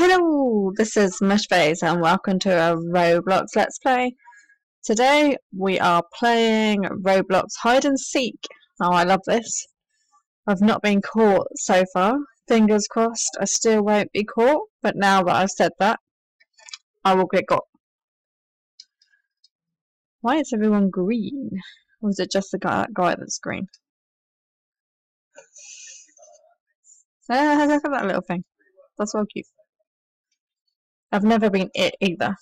Hello, this is Mushface and welcome to a Roblox Let's Play. Today we are playing Roblox Hide and Seek. Oh, I love this. I've not been caught so far. Fingers crossed I still won't be caught, but now that I've said that, I will get caught. Why is everyone green? Or is it just the guy, guy that's green? Look at that little thing. That's so cute. I've never been it either.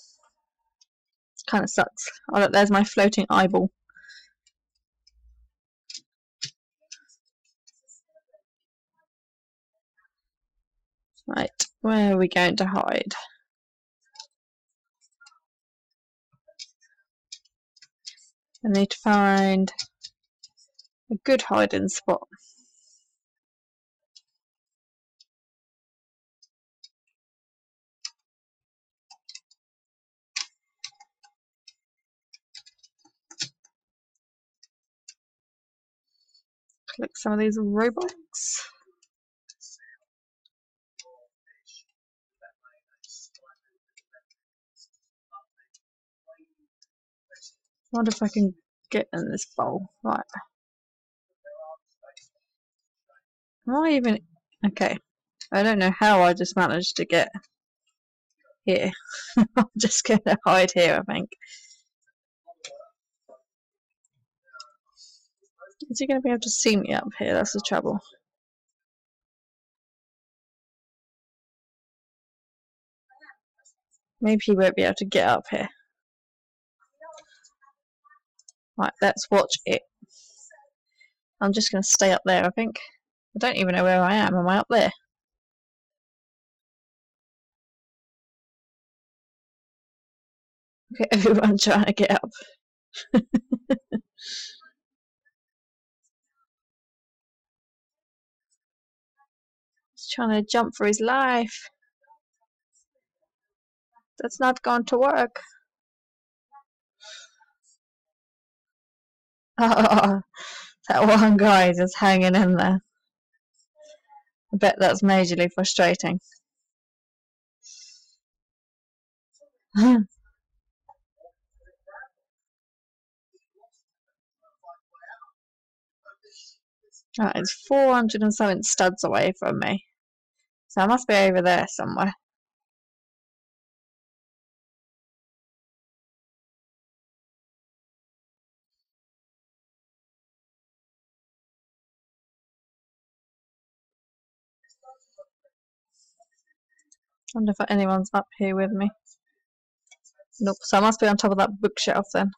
Kind of sucks. Oh look, there's my floating eyeball. Right, where are we going to hide? I need to find a good hiding spot. Click some of these Robux. wonder if I can get in this bowl. Right. Am I even... Okay. I don't know how I just managed to get here. I'm just going to hide here, I think. Is he going to be able to see me up here? That's the trouble. Maybe he won't be able to get up here. Right, let's watch it. I'm just going to stay up there, I think. I don't even know where I am. Am I up there? Okay, everyone trying to get up. He's trying to jump for his life. That's not going to work. That one guy just hanging in there. I bet that's majorly frustrating. right, it's 400 and something studs away from me. So I must be over there somewhere. wonder if anyone's up here with me. Nope, so I must be on top of that bookshelf then.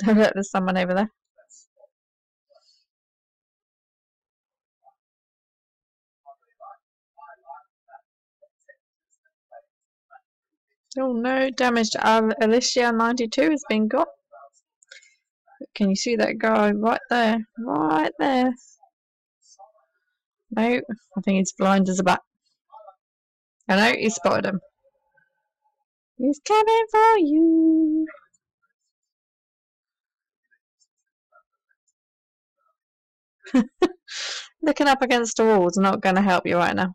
There's someone over there. Oh no, damaged Alicia 92 has been got. Can you see that guy right there? Right there. No, I think he's blind as a bat. I know, he spotted him. He's coming for you. Looking up against wall is not going to help you right now.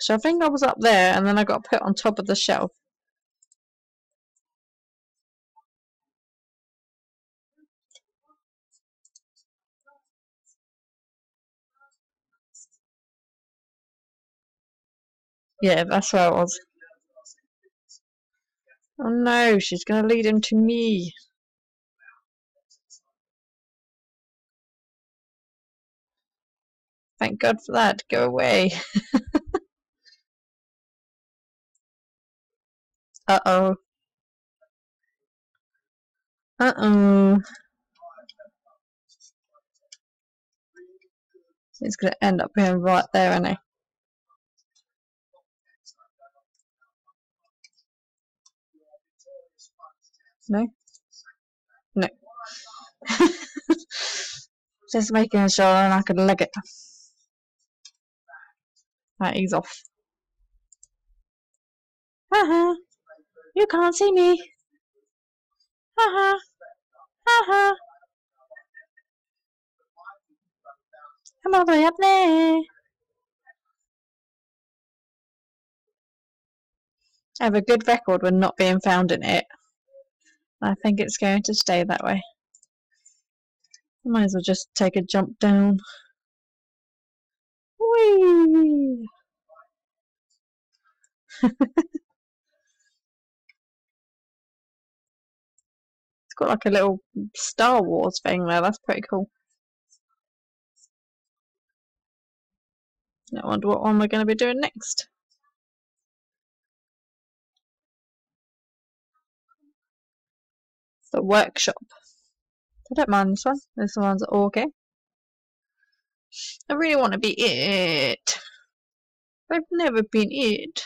So I think I was up there and then I got put on top of the shelf. Yeah, that's where I was. Oh no, she's going to lead him to me. Thank God for that. Go away. Uh-oh. Uh-oh. He's going to end up being right there, isn't? No? No. Just making sure I can leg it. Right, he's off. Haha. You can't see me. Haha. Haha. I'm all the way up there. I have a good record when not being found in it. I think it's going to stay that way. I might as well just take a jump down. Whee! it's got like a little Star Wars thing there, that's pretty cool. I wonder what one we're going to be doing next. The workshop. I don't mind this one. This one's okay. I really want to be it. I've never been it.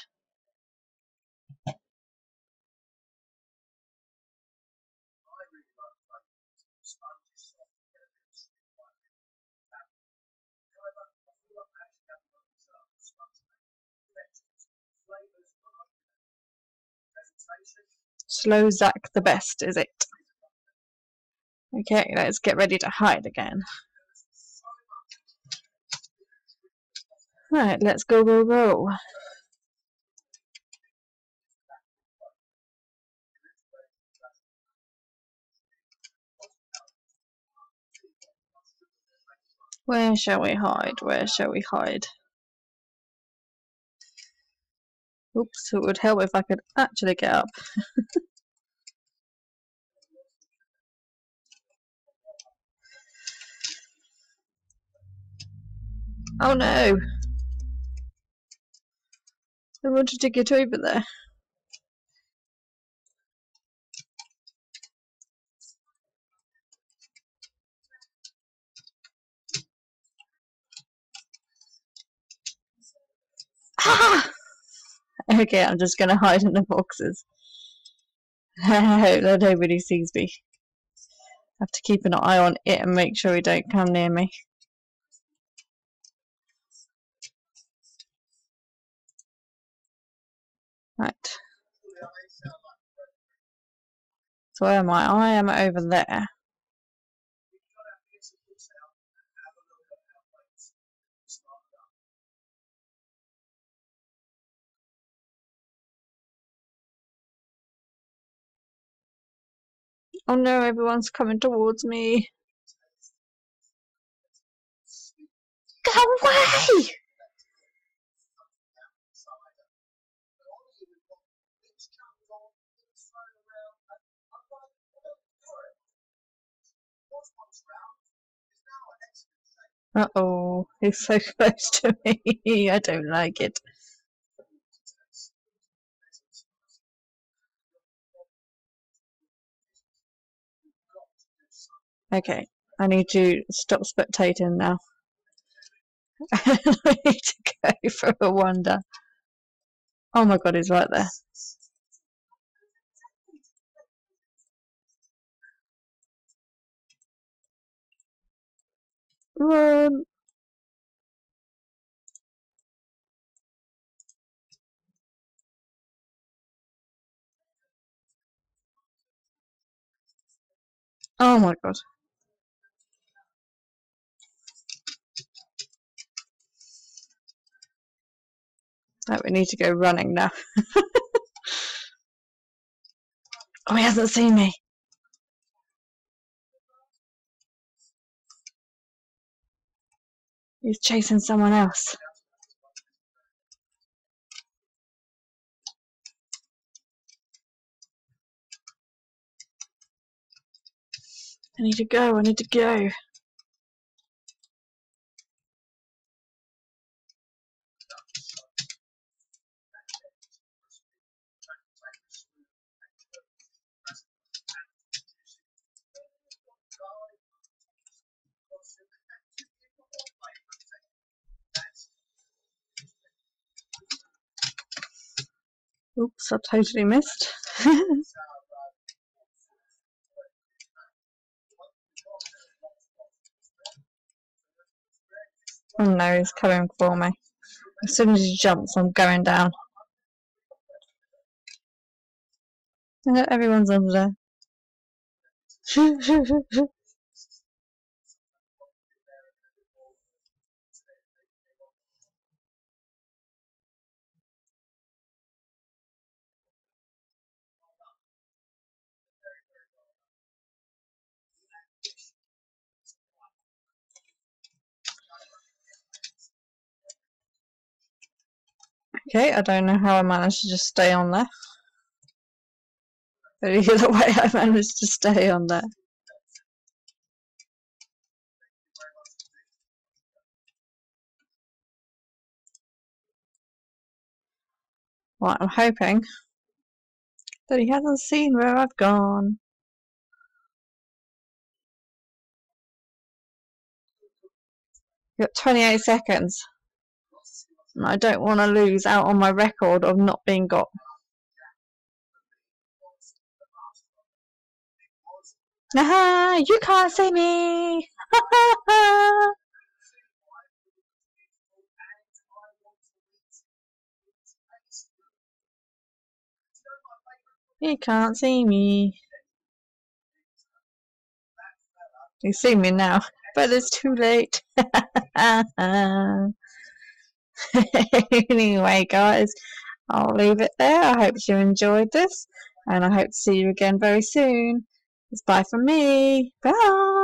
Slow Zack the best, is it? Okay, let's get ready to hide again. Right, let's go, go, go. Where shall we hide? Where shall we hide? Oops, it would help if I could actually get up. oh no! I wanted to get over there. Ah! Okay, I'm just gonna hide in the boxes. I hope that nobody sees me. I have to keep an eye on it and make sure he don't come near me. Right. So where am I? I am over there. Oh no, everyone's coming towards me. Go away! Uh oh, he's so close to me. I don't like it. Okay, I need to stop spectating now. I need to go for a wander. Oh my god, he's right there. Run! Oh my god. Right, we need to go running now. oh, he hasn't seen me. He's chasing someone else. I need to go, I need to go. Oops, I totally missed. Oh no, he's coming for me. As soon as he jumps, I'm going down. Everyone's under there. Okay, I don't know how I managed to just stay on there. But either way, I managed to stay on there. Right, I'm hoping that he hasn't seen where I've gone. You've got 28 seconds. And I don't want to lose out on my record of not being got. Aha! You can't see me! You can't see me. You see me now, but it's too late. anyway, guys, I'll leave it there. I hope you enjoyed this, and I hope to see you again very soon. It's bye from me. Bye.